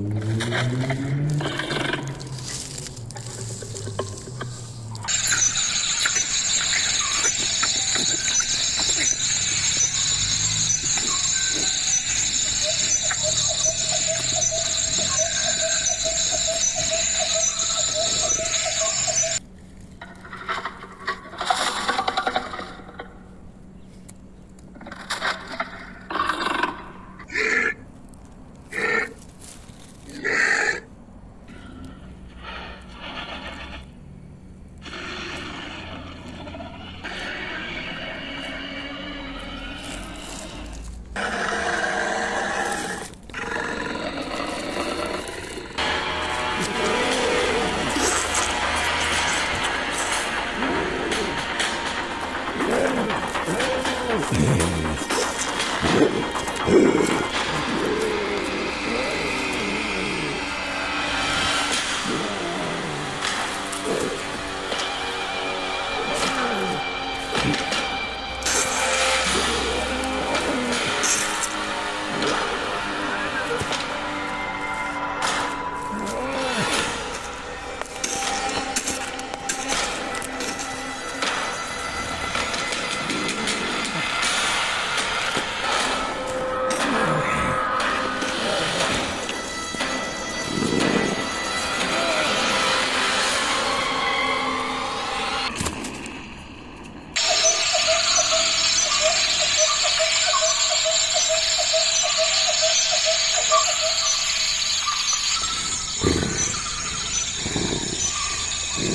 うん。うん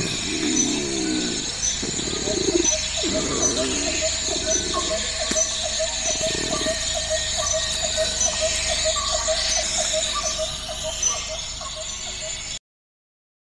Yeah.